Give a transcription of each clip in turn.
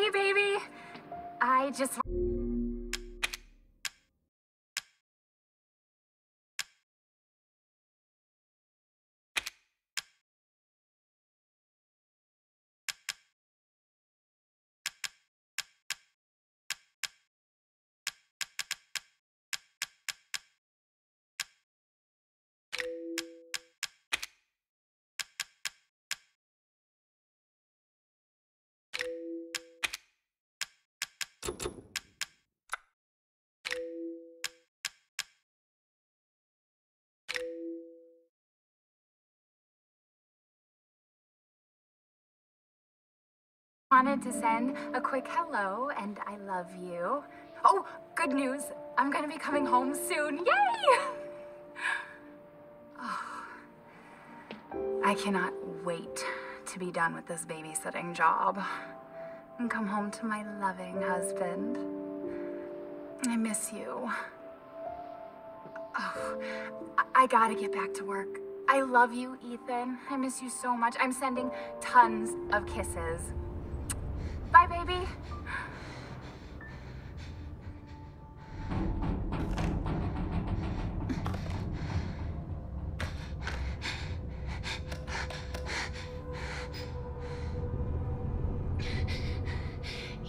Hey, baby. I just. Wanted to send a quick hello and I love you. Oh, good news. I'm gonna be coming home soon. Yay! Oh, I cannot wait to be done with this babysitting job and come home to my loving husband. I miss you. Oh, I, I gotta get back to work. I love you, Ethan. I miss you so much. I'm sending tons of kisses. Bye, baby.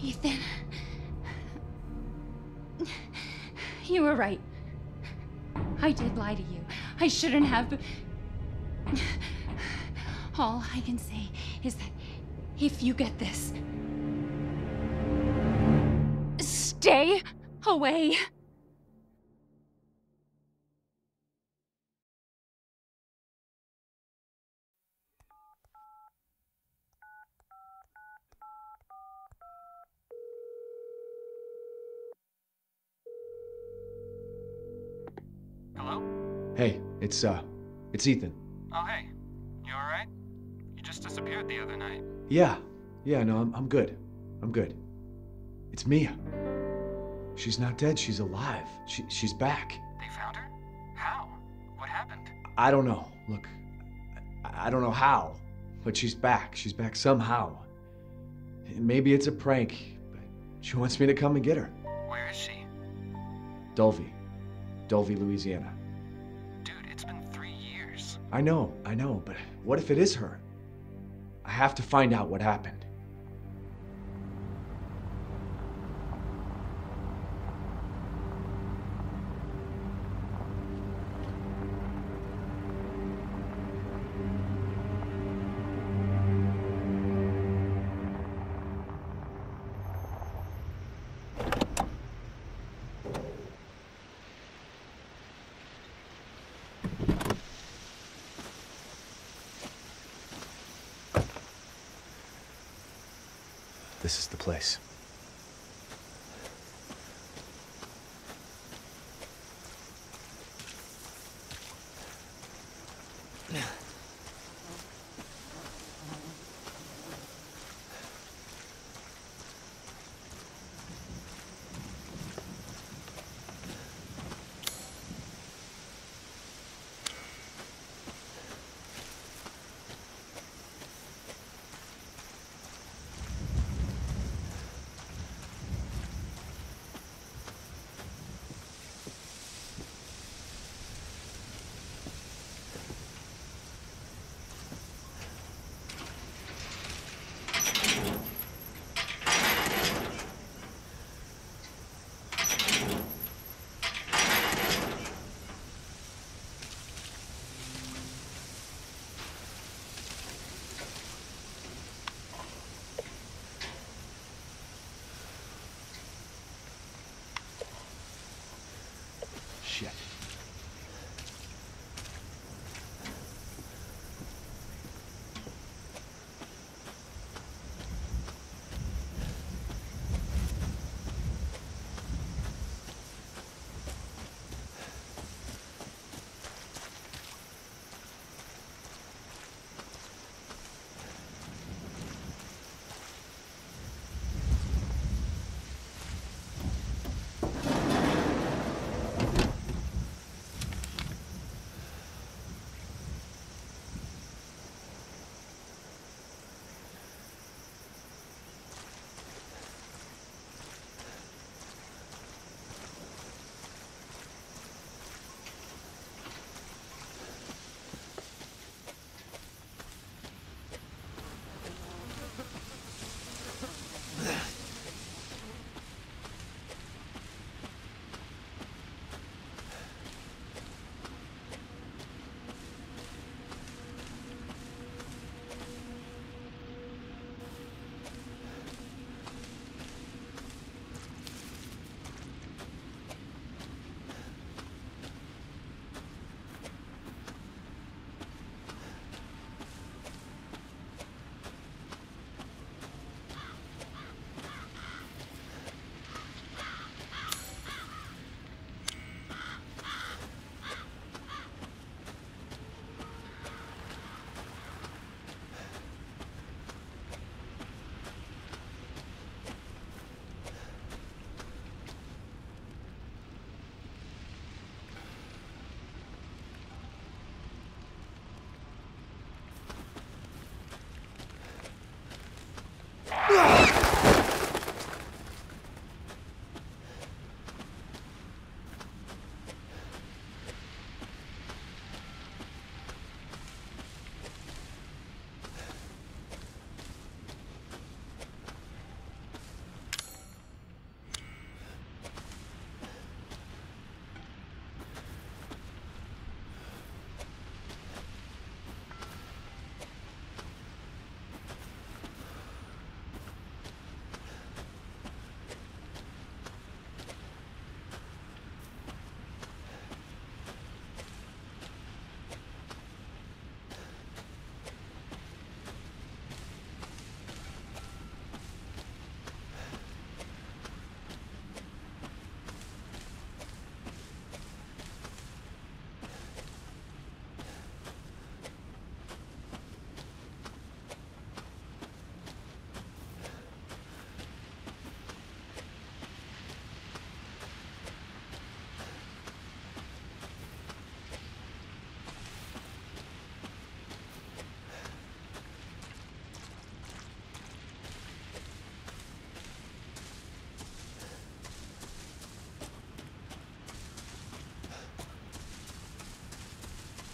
Ethan. You were right. I did lie to you. I shouldn't have. but- All I can say is that if you get this, stay away. Hello? Hey, it's uh, it's Ethan. Oh, hey. You alright? You just disappeared the other night. Yeah, yeah, no, I'm I'm good. I'm good. It's Mia. She's not dead. She's alive. She she's back. They found her? How? What happened? I don't know. Look, I, I don't know how, but she's back. She's back somehow. Maybe it's a prank, but she wants me to come and get her. Where is she? Dulvey, Dulvey, Louisiana. Dude, it's been three years. I know, I know, but what if it is her? I have to find out what happened. This is the place.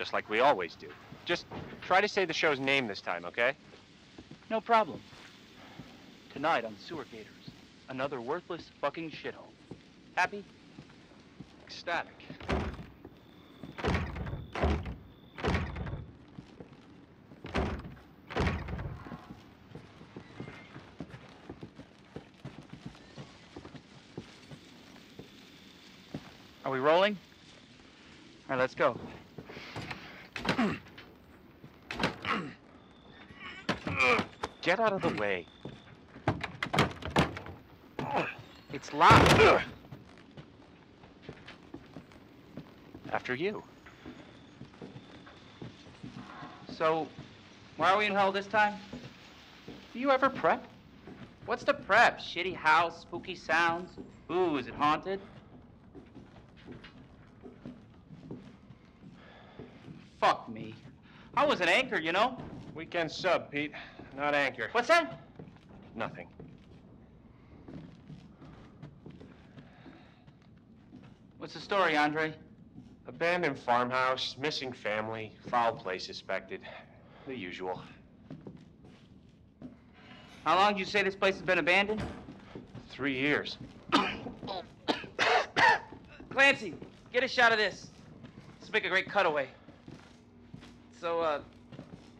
Just like we always do. Just try to say the show's name this time, okay? No problem. Tonight on Sewer Gators, another worthless fucking shithole. Happy? Ecstatic. Are we rolling? All right, let's go. Get out of the way. It's locked. After you. So, why are we in hell this time? Do you ever prep? What's the prep? Shitty house, spooky sounds? Ooh, is it haunted? Fuck me. I was an anchor, you know? Weekend sub, Pete. Not anchor. What's that? Nothing. What's the story, Andre? Abandoned farmhouse, missing family, foul play suspected. The usual. How long do you say this place has been abandoned? Three years. Clancy, get a shot of this. Let's make a great cutaway. So, uh,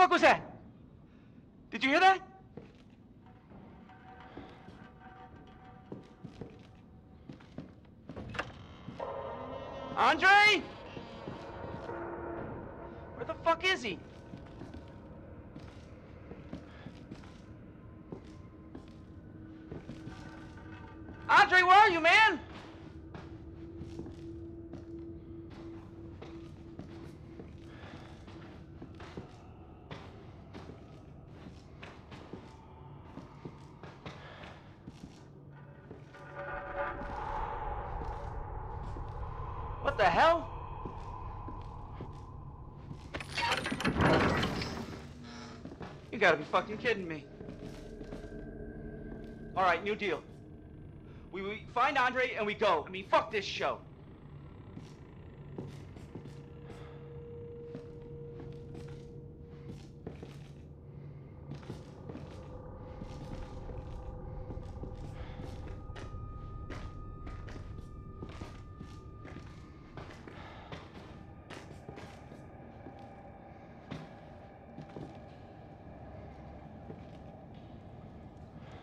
Fuck was that? Did you hear that? The hell? You gotta be fucking kidding me. All right, new deal. We, we find Andre and we go. I mean, fuck this show.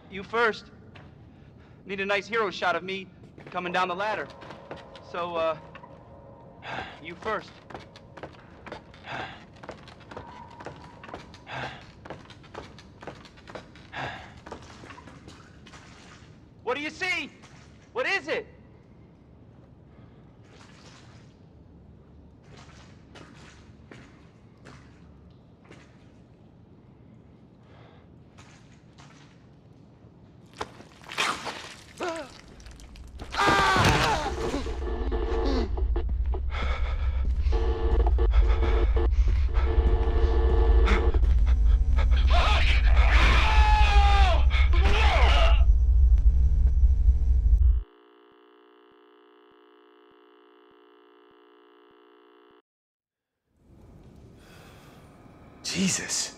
You first. Need a nice hero shot of me coming down the ladder. So, uh, you first. What do you see? What is it? Jesus.